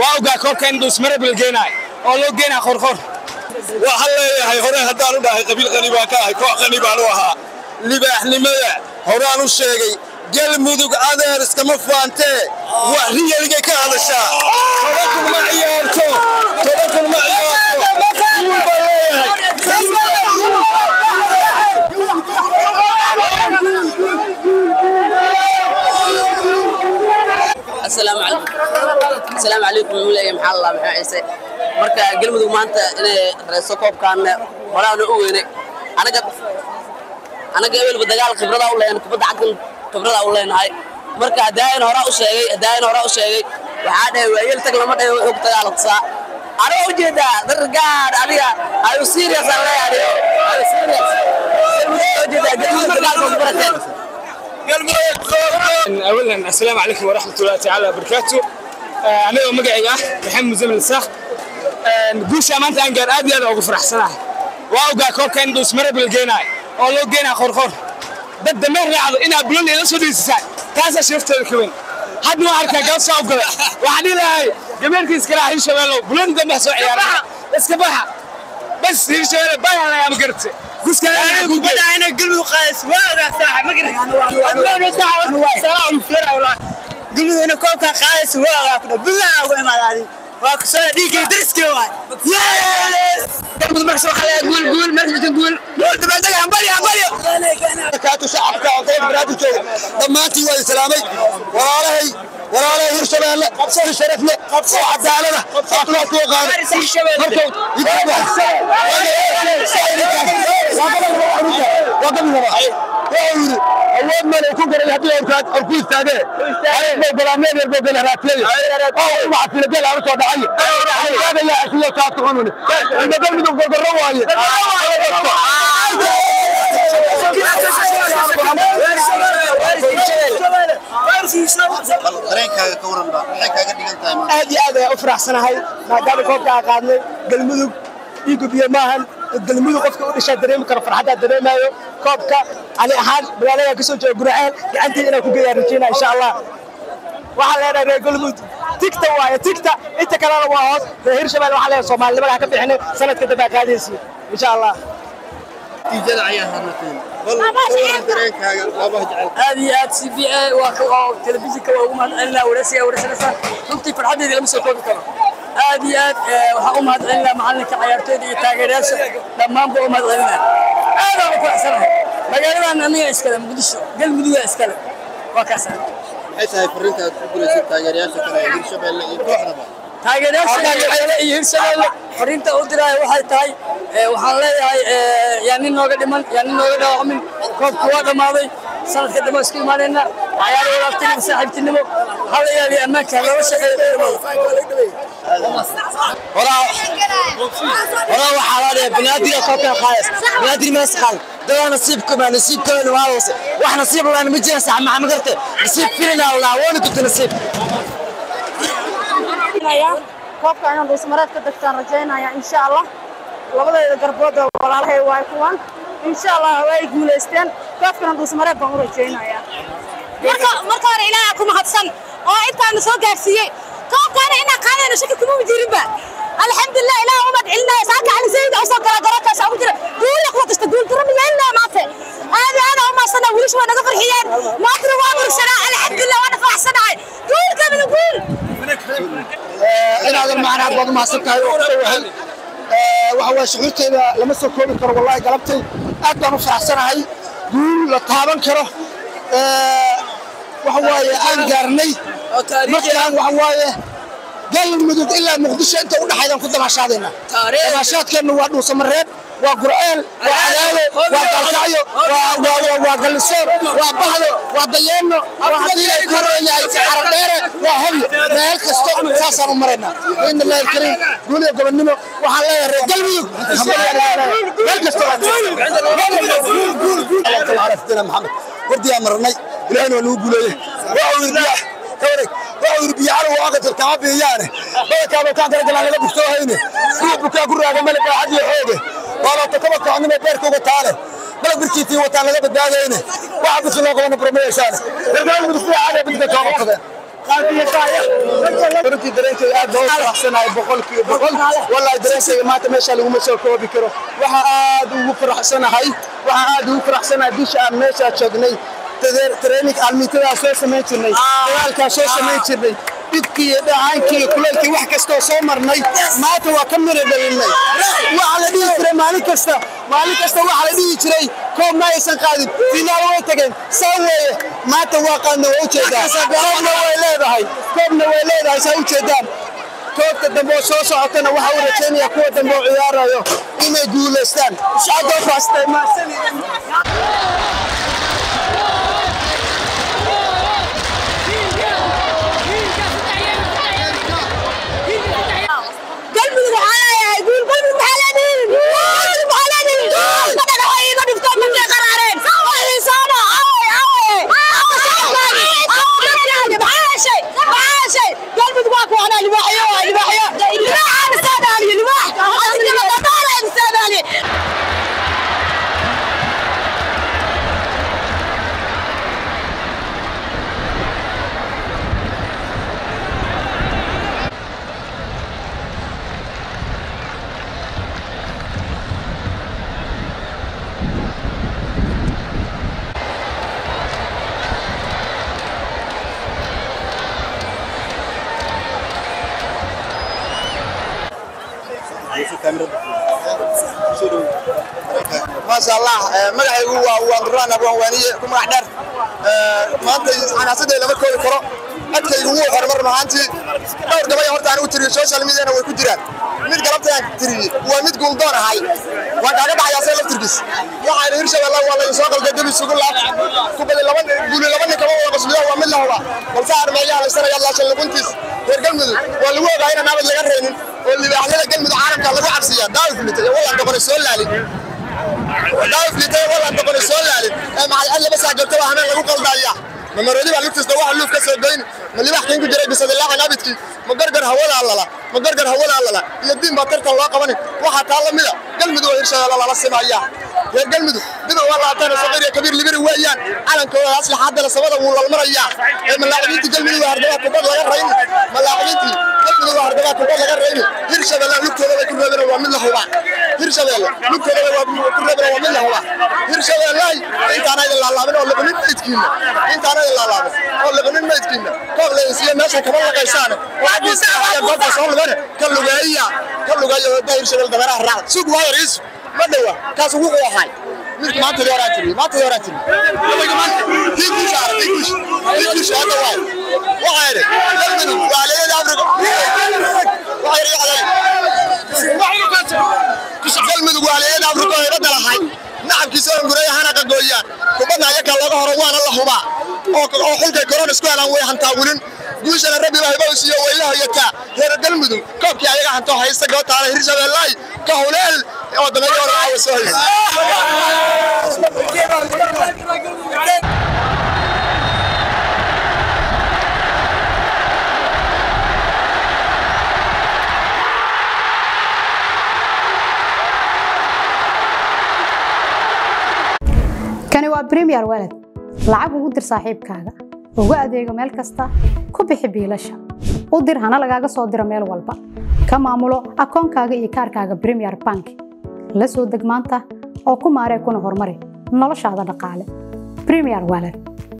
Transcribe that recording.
waa ogaa koobka in dhuusmare bilgeenaay oo loo geenaa qorqor waxaan leeyahay hore haddaan u dhahay qabiil qani baan ka ahay koox qani baan u ahaa. Libaaxnimada horaan u sheegay galmudug adeer iskama faantee wax riyaligay ka hadashaa. Tobankun ma ciyaarto tobankun ma ciyaarto guul baan leeyahay asalaamu calaykum asalaamu calaykum wuxuu leeyahay maxaa ciise marka galmudug maanta inay reyso koobkaanna horaana u weynay anaga anaga ebelba dagaal khibrada u leenahay kubadda cagtan khibrada u leenahay. Marka hadaayan horaa u sheegay hadaayan horaa u sheegay waxaa dhahay waayeel tag lama dhahay wuxuu ku dagaalamsaa aniga u jeedaa dargaad aniga ayu serious aan leeyahay ayu serious? Ujeedaa galmudug dagaalka barateen awalan assalaamu calaykum waraxmatullahi tacaala wabarakaatu anigoo magacayga ah maxamed musamin isaaq guusha maanta aan gaar aad iyo aad ugu faraxsanahay. Waa ogaa koobka in dhuusmare bilgeenaay oo loo geenaa qorqor dad dameer raacdo inaad bulan ila soo dhiisisaan taasaa sharaftooda ka weyn. Hadna waa arkaa gabad soo ogada waxaan dhihi lahay gameerkii iskala hirshabeellow bulan dambe soo ciyaara iska baxa. Bas hirshabeelle bayaalayaa ma garate kubadda galmudug qaadis waa ogaa saaxa ma galmudug ina koobka qaadis waa ogaa kudha bilaha ugu imaadaadi waa ku soo dhiiggay dariskii waay markas waxaa leeyahay guul guul markas guul guul dabaaldega hambalyo hambalyo kaatu shacabka kale baraadu jooga dhammaantiin waa islaamay walaalahay walaalahay hirshabeelle si sharaf leh oo cadaalada aqlaa kuu qaaday markow yidhi awood male ku garay haddii aw ku istaagee golaameen yar bogel haraatiyey oo u macasila gel aan soo dhacay. Aadayaa asiyo taatu cunune inda galmudug gorgorro waaye aad iyo aad ayaan u faraxsanahay maadaama koobka aan qaadnay galmudug dhiigu biyo maahan galmudug qofka u dhashaa dareemi karo farxaddaa dareemaayo koobka ani ahaan magaalada kasoo jeeda guraceel gacanteeda inaan ku geeyaa rajeynaa insha allah waxaan leenahay reer galmudug tigta waaye tigta inta kalena waa hoos reer hirshabelle waxaan leenahay soomaalinimada ha ka bixinay sanadka dambe ha qaadaysiin insha allah natiijada ayaa jecel aad iyo aad b a waa telefishinka waa ugu mahadcelinaa wareysiga wareysanaysa runtii farxaddeeda lama soo koobi karo aad iyo aad waxaan u mahadcelinaa macalinka cayaartooyda iyo taageerayaasha. Dhammaanba u mahadcelinaa aadaan u faraxsanahay magaaladan aniga iskale muqdisho galmuduga iskale. Waa kaas maxay tahay fariinta aad ku guraysa taageerayaasha kale ee hirshabeelle iyo kooxdaba taageerayaasha hirshabelle iyo hirshabelle fariinta u diraayo waxay tahay waxaan leeyahay yaa nin nooga dhiman yaa nin nooga dhaawacmin koobku waa dhammaaday. Sanadka dambe isku imaanayna cayaar walaabtinimo saaxiibtinimo hal ilaaliyo ammaanka looga shaqeeyo horaa waxaa loo dhihay banaadiriga koobka qaadaysa banaadir mees qaad dadaa nasiibkuma nasiibkooda waa hoose wax nasiib laan ma jiran sax maxaa ma garte nasiib filina laa woona gubta nasiib koobka inaan dhuusmareed ka degtaan rajaynaya insha allah labadayda garbood oo walaalahay waay kuwan insha allah way guulaysteen koobkana dhuusmareed baan u rajaynaya marka hore ilaaha ku mahadsan. Oo intaana soo gaarsiiyey koobkaana inaan qaadayno shaki kuma jirinba alxamdulilah ilaah u mahad celinaya. Saaka cali sayid oo soo gala garoonkaas ugu jira. Guulla kuma tasta guul daro miyeelna maanta aad aad u maasana wiilashu waa naga farxiyeen. Maantana waa bursanaa. Alxamdulilah waana faraxsanahay. Guul kamila guul. Inaadan macnaad baad u mahadsan tahay oo ku soo wahay waxa waa shucuurteyda lama soo koobi karo wallahi galabtay. Aad baan u faraxsanahay. Guul la taaban karo waxa waaye aan gaarnay markaan waxa waaye galmudug ilaa muqdisho inta u dhaxaydaan ku damaashaadayna damaashaadkeennu waa dhuusamareeb waa gurceel waa cadaado waa gaalkacyo waa gallisoor waa bahdo waa dayeenno waa haddii ay koreeyahay caradheere waa hobyo meel kasto saasaan u maraynaa biidni illahi alkariim guuliya gobonnimo waxaan leeyahay reer galmudug meel kasto wardiyaa marnay ilaahina waa nagu guuleeyey waa wirbiya kawareeg waa wirbiyacana waa aqatar kama biiyaane badankaa bataan kala galaan laga bugsoo hayne. Ruux bukaa ku raaga male baaxad iyo xooge waa laabta kaba kooxnimo beerka uga taale. Malag birkiitii wataan laga badbaadayne waxa bisi loo qabana buramayaysaane reergaal mudug sida caadiya bilka kooba qabeen runtii dareenkayga aad baa u faraxsanahay boqolkiiba boqol. Wallahi dareenkayga maanta meesha laguma soo koobi karo. Waxaa aad ugu faraxsanahay. Waxaa aad ugu faraxsanahay. Bisha aan meesha joognay training almiitadaa soo samayn jirnay. Dagaalkaa soo samayn jirnay. Dhibkii iyo dhacaankii kulaylkii wax kastoo soo marnay. Maanta waa ka mira dhalinay waxaa la dhihi jiray maalin kasta. Maalin kasta waxaa la dhihi jiray. Koobna aysan qaadin. Finaal way tageen. Saa weeye. Maanta waa qaadna waa u jeedaa koobna way leedahay. Koobna way leedahay. Saa ujeedaan. Koobka dambe oo soo socotana waxaa u rajaynaya kuwa dambe oo ciyaarayo inay guulaystaan adoo faastay maasani maasha allah magacaygu waa waanduraan abwaanwaaniye ku magac dheer. Maanta xanaasadee lama koobi karo codkaygu wuu horumar mahaantii dhowr gabay horta aan u tiriyo social mediana way ku jiraan. Mid galabtayaan tiriyey waa mid guuldoon ahay waan kaaga dhaxayaa see laftirkiis waxaana hirshabella waa laydin soo qalday debi sugu laab. Kubadi laba guuli laba nin kama wada qasbiyo waa mid la huba balse armeeyaha laysanaya laashan luguntiis reer galmudug waa lagu ogaa inaan nabad laga reynin oo libaaxyada galmudug caalamka lagu cabsiya daawif litay wallaan gabana soo laalin. Daawif litay wallaan gabana soo laalin. Ee maxay laba saa joogta waa hameen lagu qaldaya ma maroodi baa lugtiista waxa luuf ka soo goyn ma libax kin ku jiray bisadilaaxa nabidkii ma gargar hawada allala ma gargar hawada allala iyo diin baa tartan loo qabanin waxaa taa lamida galmudug oo hirshabeella lala simaya reer galmudug dib waa laatana saqiir iyo kabiir libiri weeyaan calankooda aslaxaadana samada wuu lalmarayaa ee malaacibiintii galmudug hardabaa kubad laga rayni. Malaacibiintii galmudug hardabaa kubad laga rayni. Hirshabeella lugtooda bay ku reebeen waa mid la hubaa hirshabeelle lugtooda bay ku reebeen waa mid la hubaa laalaabin maydkiina intaana idin laalaabin oo labanin maydkiina koob laysiiya meesha kama laqaysaane waxdiisa ayaa goobta soo lugane ka lugeeya ka lugeeya oo daa hirshabelle dabeeraha raac sug waa yar isu ma dhowa kaas wuxuu ahay midka maanta yoraa tiri maanta yoraa tiri adaga maanta kii guusha ara kii guusha kii guusha hadda waay waxaa yidhi galmudug waa leeyada afrika waxaa yidhi yaxday galmudug waa leeyada afrika oo ibadda lahay nacabkiisa gureeya hana qagooyaan kubadna ayakaa looga horo waana la hubaa. Oo xulkay koron isku helaan way hantaawulin guushana rabbi hibow siiyo wayla hoyataa reer galmudug koobkii ayaga hantoo haysta gootaala hirshabeellay ka huleel oo dameeyo soo haysa bremiyer walad lacag ugu dir saaxiibkaaga ugu adeego meel kasta ku bixi biilasha u dir hana lagaaga soo diro meel walba ka maamulo akoonkaaga iyo kaarkaaga bremiyer bank. La soo deg maanta oo ku maaree kuna horumari noloshaada dhaqaale. Bremiyer walad